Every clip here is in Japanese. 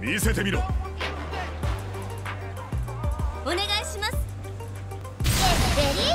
見せてみろ。お願いします。レディー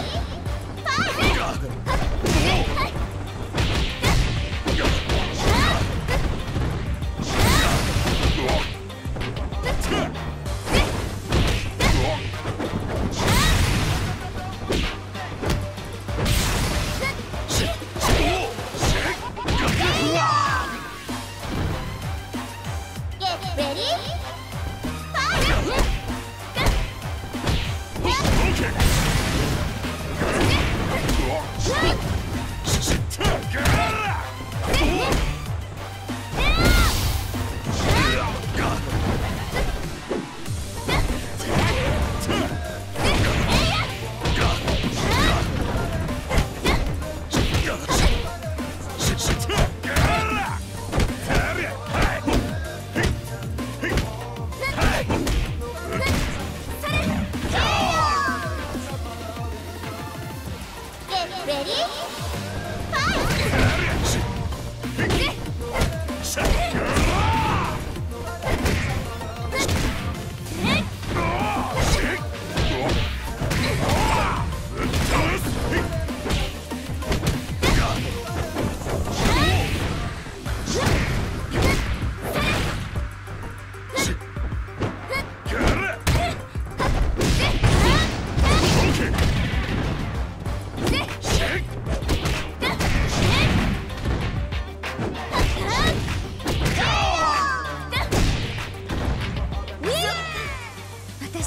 Ready?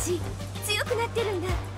し強くなってるんだ。